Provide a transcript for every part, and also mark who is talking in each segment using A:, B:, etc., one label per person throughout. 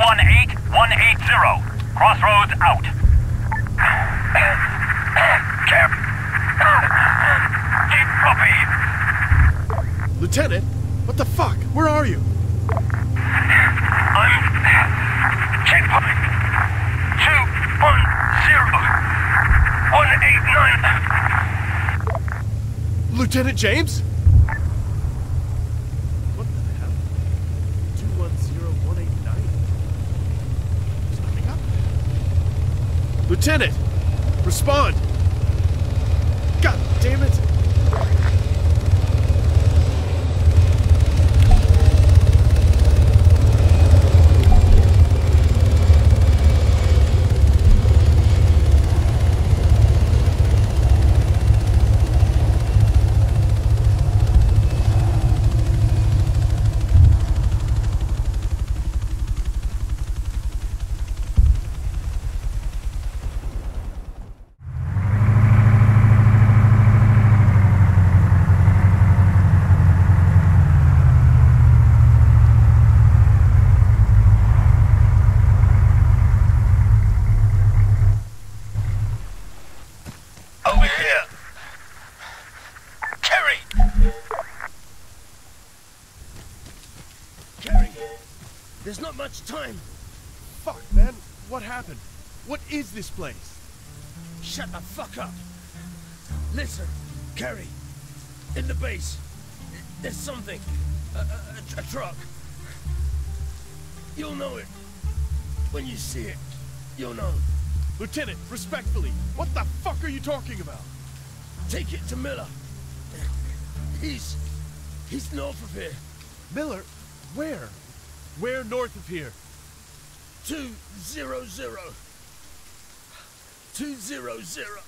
A: 18180. Crossroads out. Cap. Keep puppy.
B: Lieutenant, what the fuck? Where are you?
A: I'm... Checkpoint. 210. 189.
B: Lieutenant James? Lieutenant! Respond! God damn it!
A: Over here. Kerry.
C: Kerry, there's not much time.
B: Fuck, man. What happened? What is this place?
C: Shut the fuck up. Listen, Kerry, in the base, there's something. A, a- a- a truck. You'll know it. When you see it, you'll know.
B: Lieutenant, respectfully, what the fuck are you talking about?
C: Take it to Miller. He's... he's north of here.
B: Miller? Where? Where north of here?
C: Two zero zero. Two zero zero.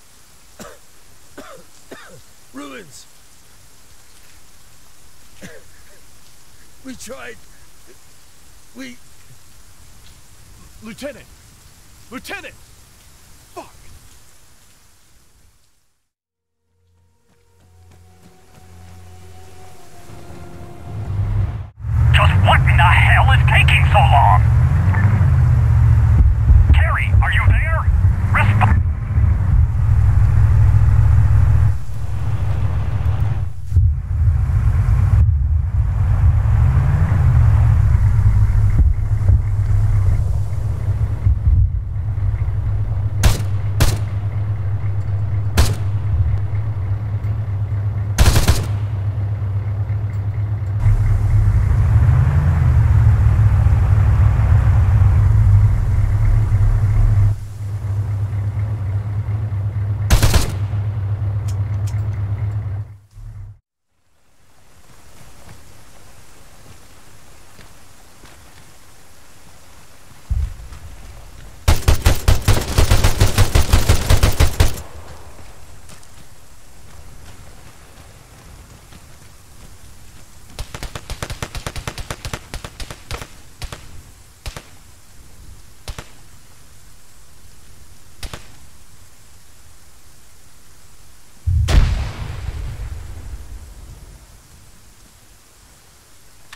C: Ruins. we tried. We.
B: Lieutenant! Lieutenant! Fuck!
A: Just what in the hell is taking so long? Kerry, are you there? Resp-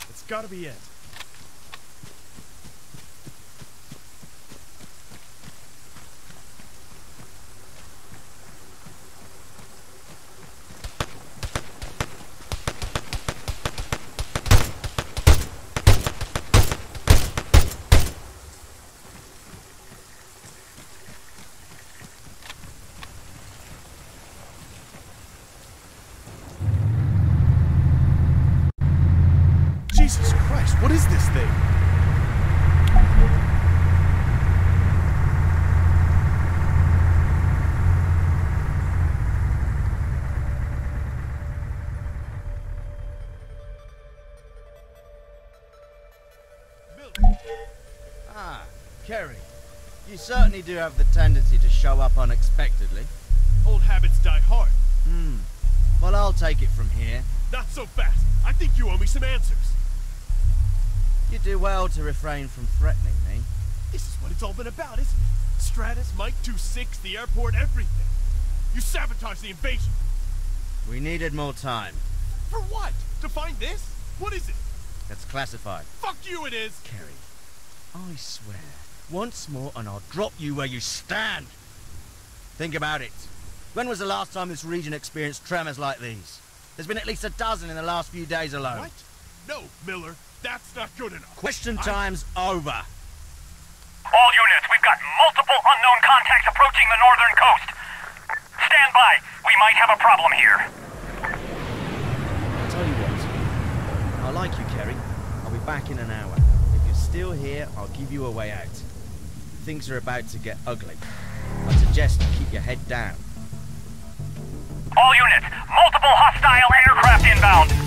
B: It's gotta be it. What is this thing?
D: Ah, Kerry. You certainly do have the tendency to show up unexpectedly.
B: Old habits die hard.
D: Hmm. Well, I'll take it from here.
B: Not so fast. I think you owe me some answers.
D: You do well to refrain from threatening me.
B: This is what it's all been about, isn't it? Stratis, Mike 2-6, the airport, everything. You sabotaged the invasion.
D: We needed more time.
B: For what? To find this? What is it?
D: That's classified.
B: Fuck you, it is!
D: Kerry, I swear, once more and I'll drop you where you stand. Think about it. When was the last time this region experienced tremors like these? There's been at least a dozen in the last few days alone.
B: What? No, Miller, that's not good enough.
D: Question
B: I-
D: time's over.
A: All units, we've got multiple unknown contacts approaching the northern coast. Stand by. We might have a problem here.
D: I'll tell you what. I like you, Kerry. I'll be back in an hour. If you're still here, I'll give you a way out. Things are about to get ugly. I suggest you keep your head down.
A: All units, multiple hostile aircraft inbound.
E: This is